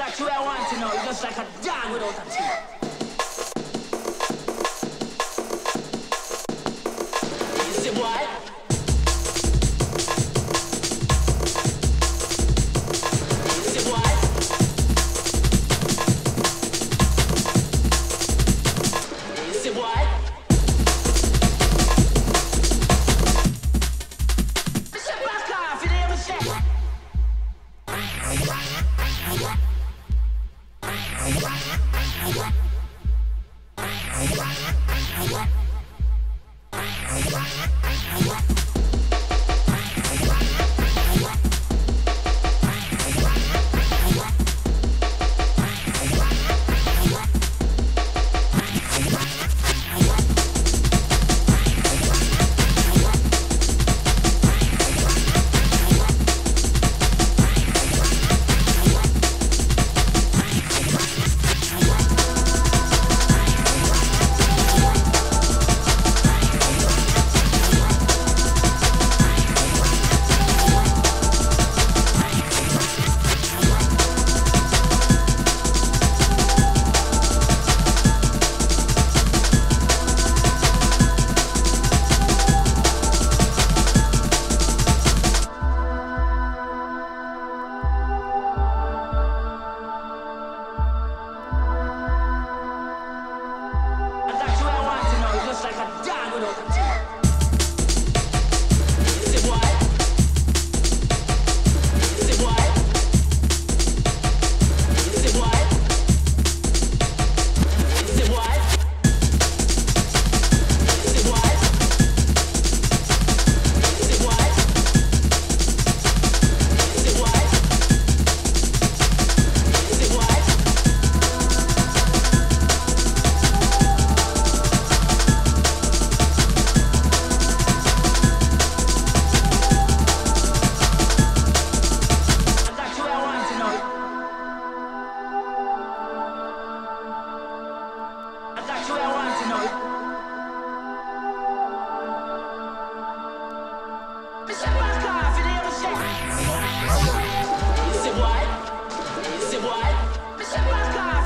that's what I want to know. You're just like a dog without a teeth. What? What? Shabaka!